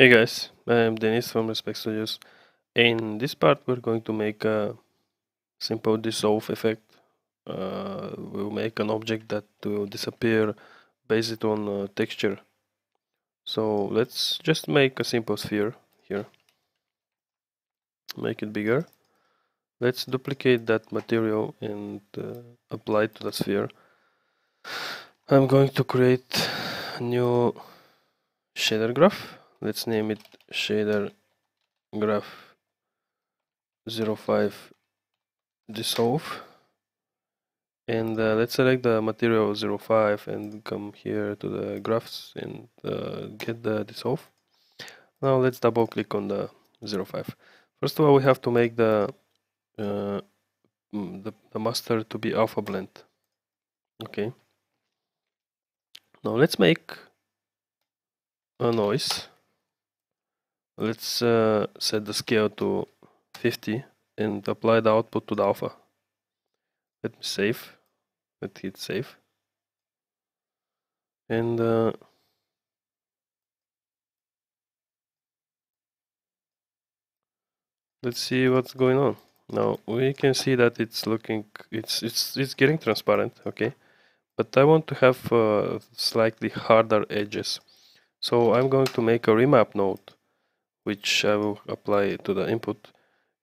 Hey guys, I'm Denis from Respect Studios. In this part we're going to make a simple dissolve effect. Uh, we'll make an object that will disappear based on uh, texture. So let's just make a simple sphere here. Make it bigger. Let's duplicate that material and uh, apply it to the sphere. I'm going to create a new shader graph let's name it shader graph 05 dissolve. And uh, let's select the material 05 and come here to the graphs and uh, get the dissolve. Now let's double click on the 05 first of all we have to make the uh, the, the master to be alpha blend. Okay. Now let's make a noise Let's uh, set the scale to 50 and apply the output to the alpha. Let me save. Let hit save. And uh, let's see what's going on. Now we can see that it's looking, it's it's it's getting transparent, okay. But I want to have uh, slightly harder edges, so I'm going to make a remap node which I will apply to the input.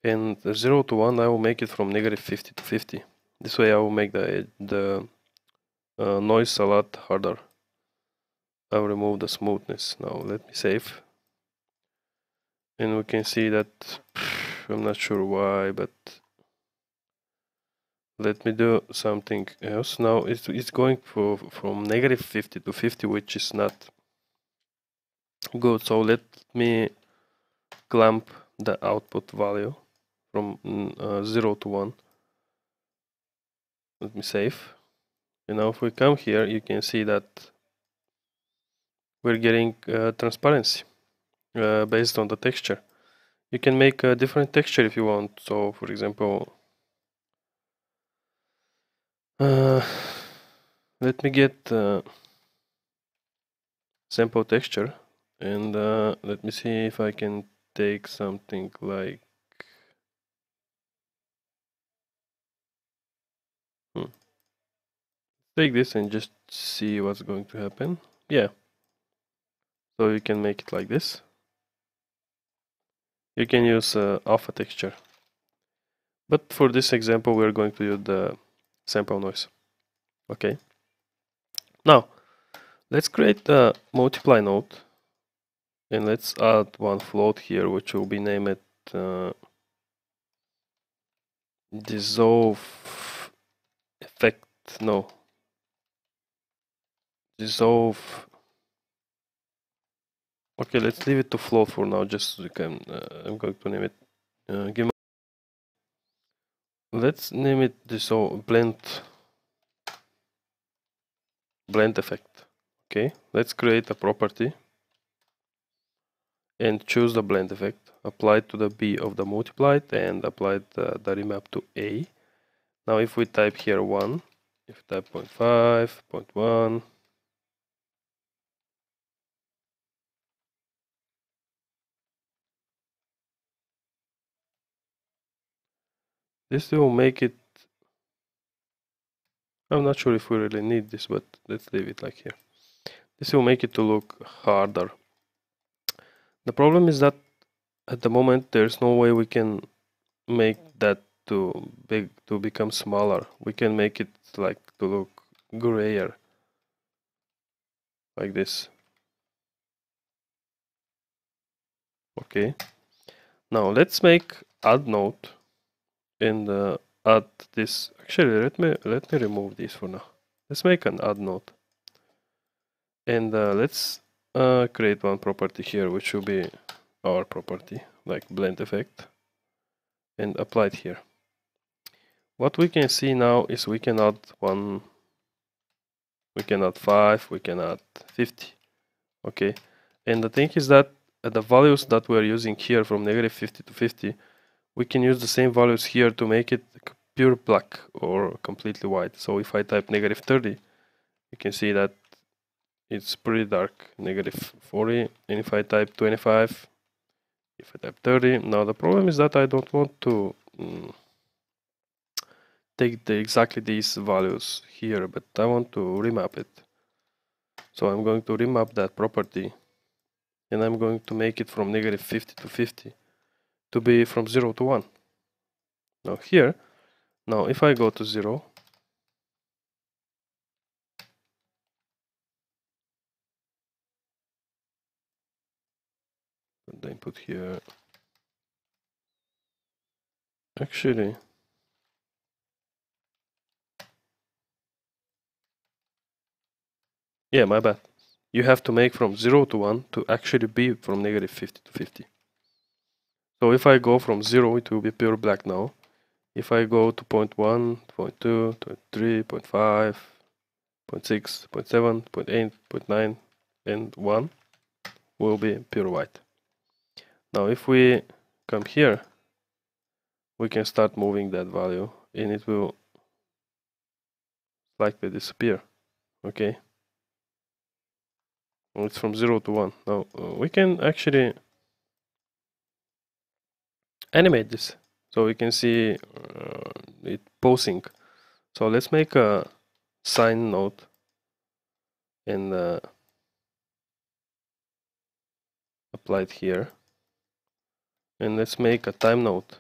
And 0 to 1 I will make it from negative 50 to 50 this way I will make the, the uh, noise a lot harder. I will remove the smoothness. Now let me save. And we can see that I'm not sure why but let me do something else. Now it's, it's going for, from negative 50 to 50 which is not good. So let me clamp the output value from mm, uh, 0 to 1 let me save. And now if we come here you can see that we're getting uh, transparency uh, based on the texture. You can make a different texture if you want. So for example uh, let me get uh, sample texture and uh, let me see if I can take something like hmm. take this and just see what's going to happen. Yeah. So you can make it like this. You can use uh, alpha texture. But for this example we're going to use the sample noise. Okay. Now let's create a multiply node and let's add one float here which will be named uh, dissolve effect no. Dissolve. Okay let's leave it to float for now just so we can uh, I'm going to name it uh, give let's name it dissolve blend blend effect. Okay let's create a property and choose the blend effect. Apply to the b of the multiplied and apply the, the remap to a. Now if we type here 1 if we type 0 0.5 0 0.1 this will make it I'm not sure if we really need this but let's leave it like here. This will make it to look harder the problem is that at the moment there's no way we can make that to big to become smaller. We can make it like to look grayer like this. Okay. Now let's make add node and uh, add this. Actually, let me let me remove this for now. Let's make an add node and uh, let's uh, create one property here which will be our property like blend effect and apply it here. What we can see now is we can add one we can add 5 we can add 50 okay? And the thing is that the values that we're using here from negative 50 to 50 we can use the same values here to make it pure black or completely white. So if I type negative 30 you can see that it's pretty dark, negative 40. And if I type 25, if I type 30, now the problem is that I don't want to mm, take the, exactly these values here, but I want to remap it. So I'm going to remap that property and I'm going to make it from negative 50 to 50 to be from 0 to 1. Now here, now if I go to 0, put the input here, actually Yeah, my bad. You have to make from 0 to 1 to actually be from negative 50 to 50. So if I go from 0, it will be pure black now. If I go to point 1, point 2, point 3, point 5, point 6, point 7, point 8, point 9, and 1 will be pure white. Now if we come here, we can start moving that value and it will likely disappear. Okay? It's from 0 to 1 now uh, we can actually animate this so we can see uh, it posing so let's make a sine node and uh, apply it here and let's make a time node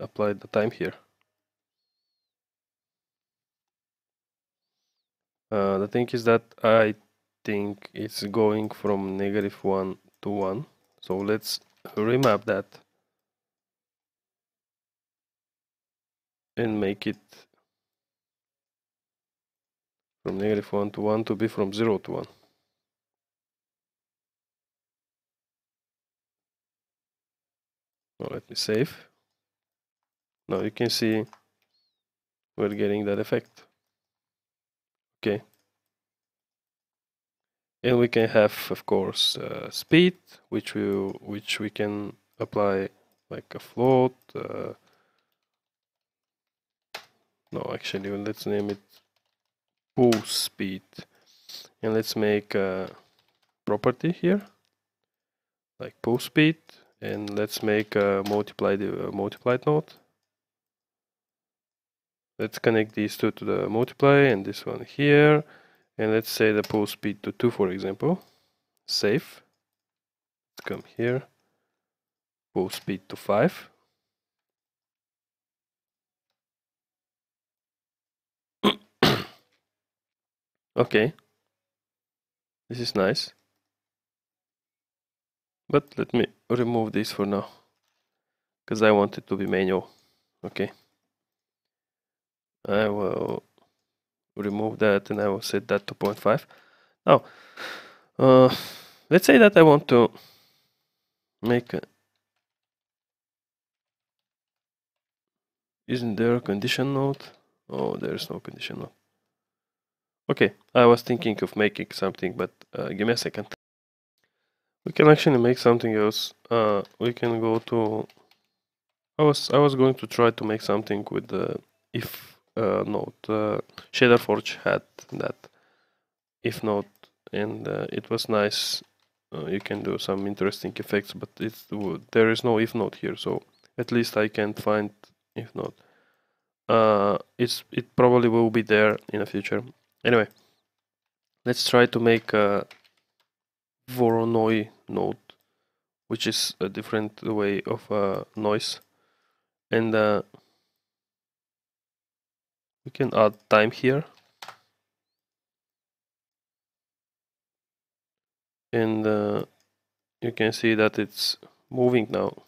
apply the time here. Uh, the thing is that I think it's going from negative 1 to 1 so let's remap that and make it from negative 1 to 1 to be from 0 to 1 let me save. Now you can see we're getting that effect. Okay. And we can have of course uh, speed which we which we can apply like a float uh, no actually let's name it pulse speed. And let's make a property here like pulse speed and let's make a multiply the uh, multiplied node. Let's connect these two to the multiply and this one here. And let's say the pulse speed to 2 for example. Save let's come here. Pulse speed to 5 okay. This is nice but let me remove this for now because I want it to be manual okay I will remove that and I will set that to 0.5. Now, uh, let's say that I want to make a Isn't there a condition node? Oh, there's no condition node. Okay, I was thinking of making something, but uh, give me a second. We can actually make something else. Uh, we can go to. I was I was going to try to make something with the if uh, node. Uh, Shader Forge had that if node, and uh, it was nice. Uh, you can do some interesting effects, but it's there is no if node here, so at least I can find if not Uh, it's it probably will be there in the future. Anyway, let's try to make a Voronoi node, which is a different way of uh, noise, and uh, we can add time here. And uh, you can see that it's moving now.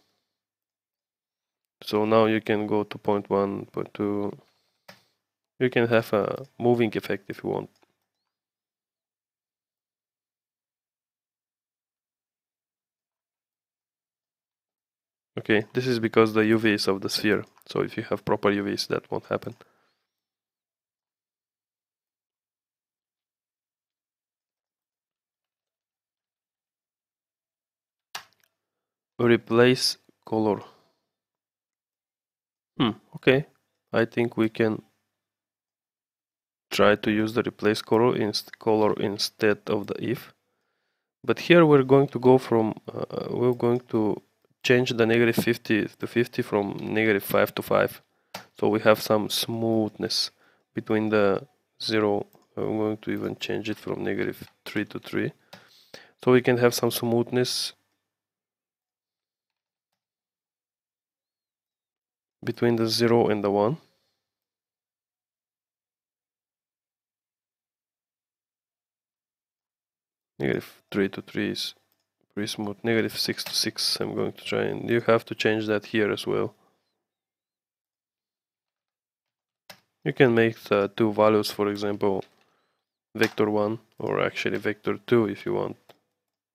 So now you can go to point one point two. You can have a moving effect if you want okay this is because the UV is of the sphere. So if you have proper UVs that won't happen. Replace color. Hmm okay. I think we can try to use the replace color, inst color instead of the if. But here we're going to go from, uh, we're going to change the negative 50 to 50 from negative 5 to 5. So we have some smoothness between the 0, uh, I'm going to even change it from negative 3 to 3. So we can have some smoothness between the 0 and the 1. Negative 3 to 3 is pretty smooth. Negative 6 to 6 I'm going to try and you have to change that here as well. You can make the two values for example vector 1 or actually vector 2 if you want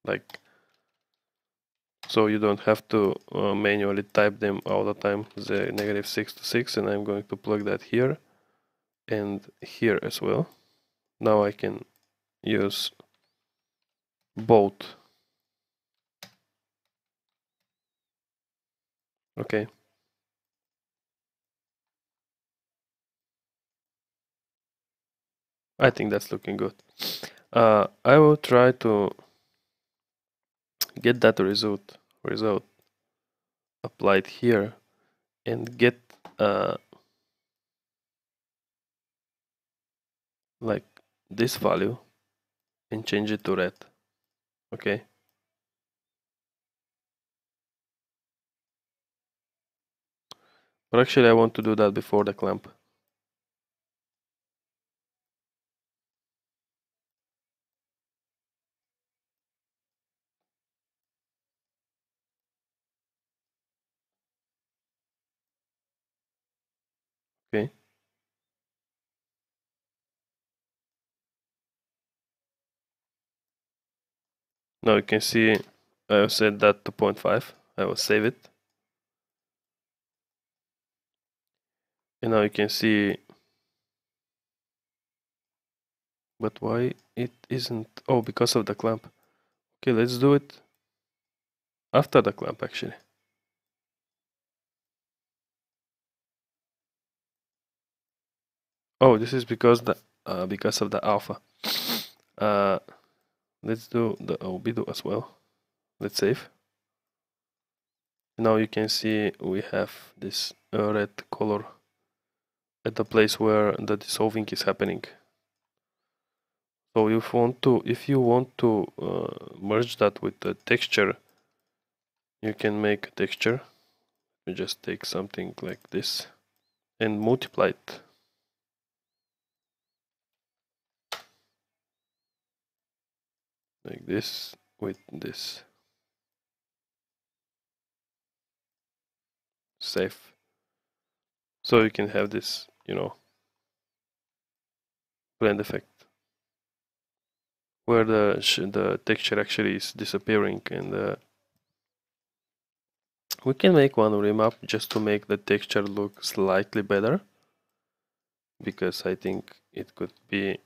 like so you don't have to uh, manually type them all the time the negative 6 to 6 and I'm going to plug that here and here as well now I can use both okay I think that's looking good. Uh, I will try to get that result result applied here and get uh, like this value and change it to red. Okay but actually I want to do that before the clamp Okay. Now you can see I will set that to 0.5. I will save it. And now you can see but why it isn't oh because of the clamp okay let's do it after the clamp actually Oh, this is because the uh, because of the alpha. Uh, let's do the albedo as well. Let's save. Now you can see we have this uh, red color at the place where the dissolving is happening. So if you want to, if you want to uh, merge that with the texture, you can make a texture. You just take something like this and multiply it like this with this safe so you can have this you know blend effect where the the texture actually is disappearing and uh, we can make one remap just to make the texture look slightly better because I think it could be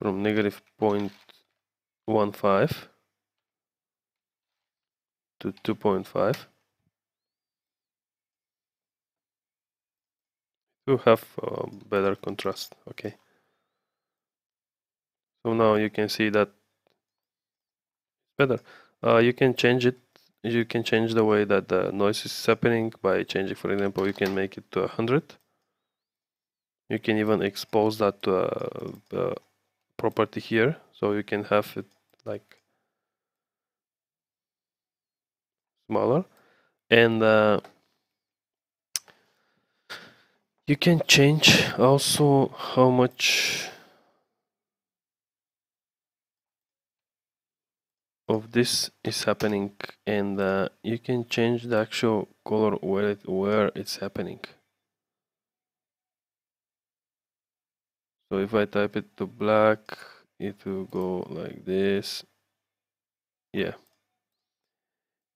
from negative 0.15 to 2.5 to have uh, better contrast okay. So now you can see that better. Uh, you can change it you can change the way that the noise is happening by changing for example you can make it to 100 you can even expose that to a, a property here so you can have it like smaller and uh, you can change also how much of this is happening and uh, you can change the actual color where it where it's happening So if I type it to black, it will go like this. Yeah.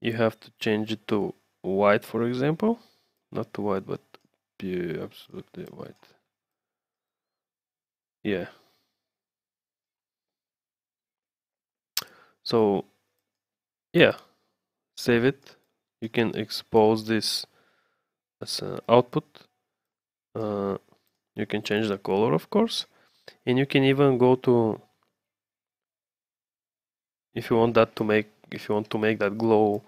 You have to change it to white, for example. Not to white, but pure, absolutely white. Yeah. So, yeah. Save it. you can expose this as an output uh, you can change the color of course and you can even go to if you want that to make if you want to make that glow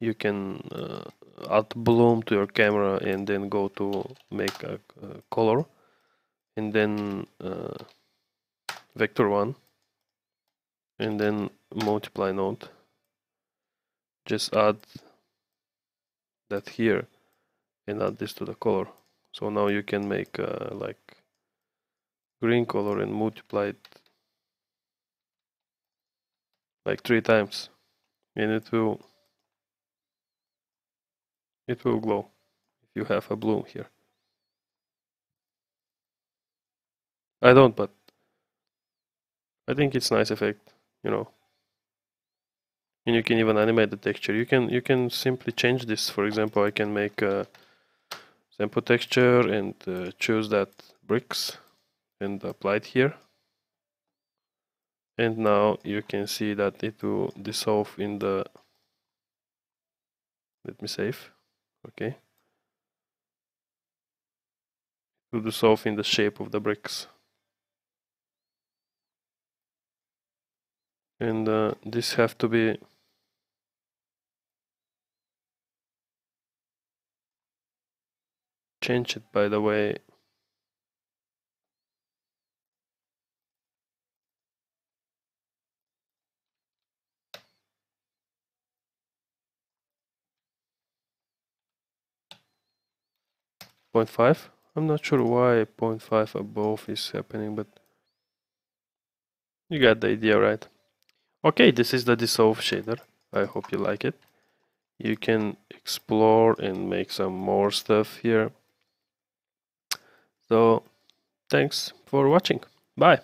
you can uh, add bloom to your camera and then go to make a, a color. And then uh, vector 1 and then multiply node. Just add that here and add this to the color. So now you can make uh, like green color and multiply it like three times and it will it will glow if you have a bloom here. I don't but I think it's nice effect you know. And you can even animate the texture. You can you can simply change this. For example I can make a sample texture and uh, choose that bricks and apply it here and now you can see that it will dissolve in the let me save okay. It will dissolve in the shape of the bricks. And uh, this have to be change it by the way Point five. I'm not sure why 0.5 above is happening, but you got the idea, right? Okay, this is the dissolve shader. I hope you like it. You can explore and make some more stuff here. So thanks for watching. Bye.